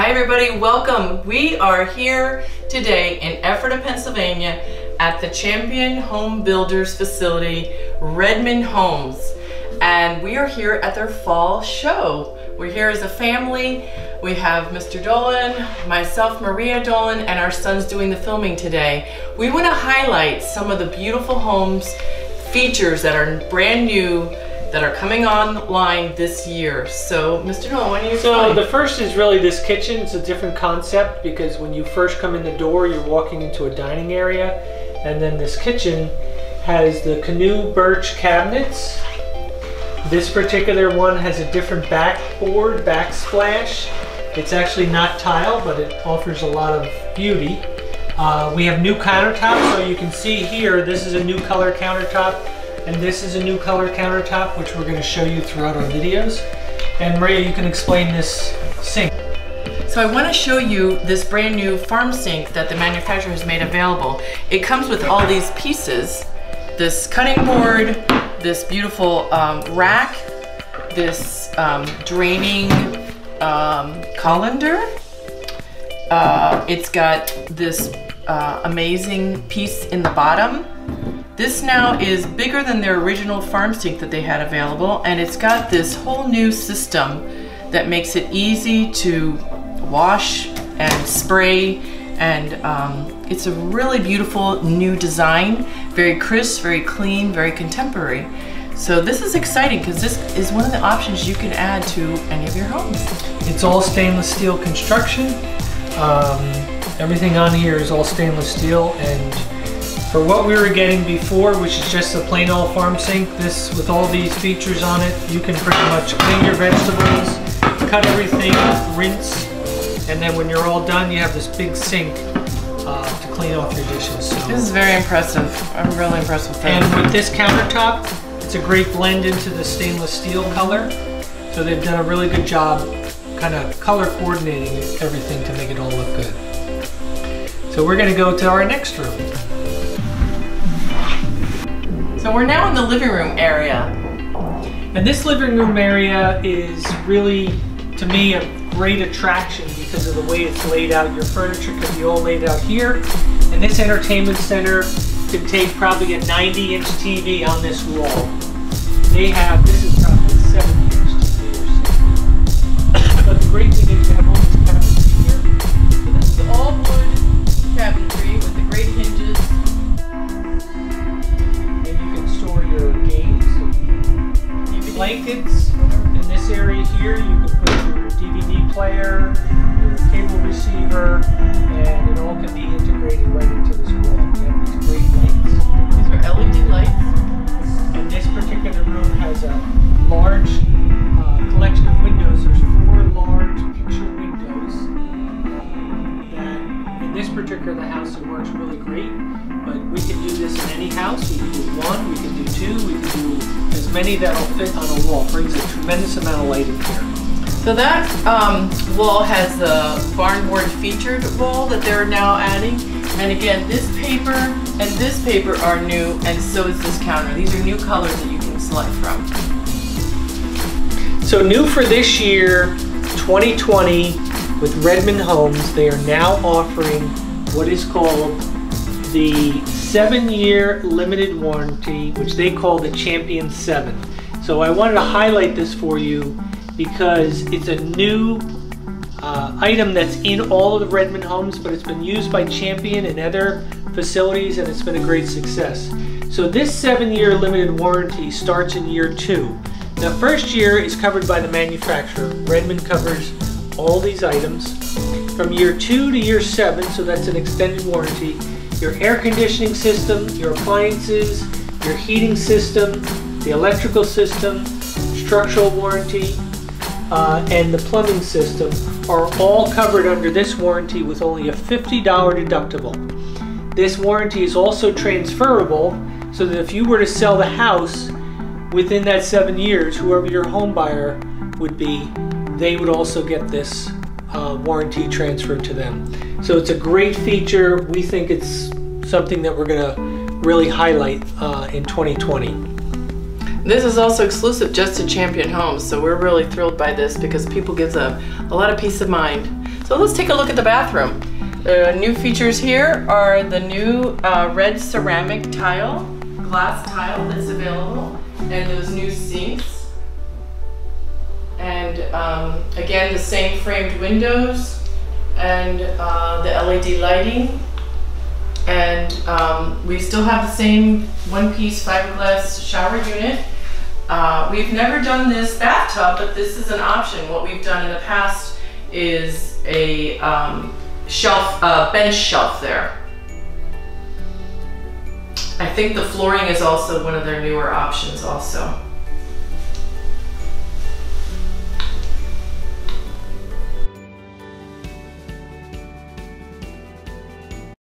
Hi everybody, welcome. We are here today in Ephrata, Pennsylvania at the Champion Home Builders facility, Redman Homes. And we are here at their fall show. We're here as a family. We have Mr. Dolan, myself, Maria Dolan, and our son's doing the filming today. We want to highlight some of the beautiful homes, features that are brand new that are coming online this year. So, Mr. Dolan, why don't you So explain? the first is really this kitchen. It's a different concept because when you first come in the door, you're walking into a dining area, and then this kitchen has the canoe birch cabinets. This particular one has a different backboard, backsplash. It's actually not tile, but it offers a lot of beauty. Uh, we have new countertops, so you can see here, this is a new color countertop, and this is a new color countertop, which we're going to show you throughout our videos. And Maria, you can explain this sink. So I want to show you this brand new farm sink that the manufacturer has made available. It comes with all these pieces, this cutting board, this beautiful um, rack, this um, draining um, colander. Uh, it's got this uh, amazing piece in the bottom. This now is bigger than their original farm sink that they had available and it's got this whole new system that makes it easy to wash and spray and um, it's a really beautiful new design. Very crisp very clean very contemporary. So this is exciting because this is one of the options you can add to any of your homes. It's all stainless steel construction. Um, everything on here is all stainless steel and for what we were getting before, which is just a plain old farm sink, this with all these features on it, you can pretty much clean your vegetables, cut everything, rinse, and then when you're all done, you have this big sink uh, to clean off your dishes. So. this is very impressive i'm really impressed with that And with this countertop, it's a great blend into the stainless steel color. So they've done a really good job kind of color coordinating everything to make it all look good. So we're gonna go to our next room. So we're now in the living room area And this living room area is really, to me, a great attraction because of the way it's laid out. Your furniture could be all laid out here. And this entertainment center could take probably a 90 inch TV on this wall. They have, this is blankets. In this area here, you can put your DVD player, your cable receiver, and it all can be integrated right into this particular house it works really great. But we can do this in any house. We can do one, we can do two, we can do as many that'll fit on a wall. Brings a tremendous amount of light in here. So that um, wall has the barn board featured wall that they're now adding. And again, this paper and this paper are new, and so is this counter. These are new colors that you can select from. So new for this year, 2020, with Redman Homes, they are now offering what is called the seven-year limited warranty, which they call the Champion 7. So I wanted to highlight this for you because it's a new uh, item that's in all of the Redman homes, but it's been used by Champion and other facilities, and it's been a great success. So this seven-year limited warranty starts in year two. The first year is covered by the manufacturer. Redman covers all these items. From year two to year seven, so that's an extended warranty, your air conditioning system, your appliances, your heating system, the electrical system, structural warranty, uh, and the plumbing system are all covered under this warranty with only a $50 deductible. This warranty is also transferable so that if you were to sell the house within that seven years, whoever your home buyer would be, they would also get this uh, warranty transferred to them. So it's a great feature. We think it's something that we're going to really highlight uh, in 2020. This is also exclusive just to Champion Homes, so we're really thrilled by this because people gives a, a lot of peace of mind. So let's take a look at the bathroom. The new features here are the new uh, red ceramic tile, glass tile that's available, and those new sinks. And um, again, the same framed windows and uh, the LED lighting. And um, we still have the same one-piece fiberglass shower unit. Uh, we've never done this bathtub, but this is an option. What we've done in the past is a um, shelf, uh, bench shelf there. I think the flooring is also one of their newer options also.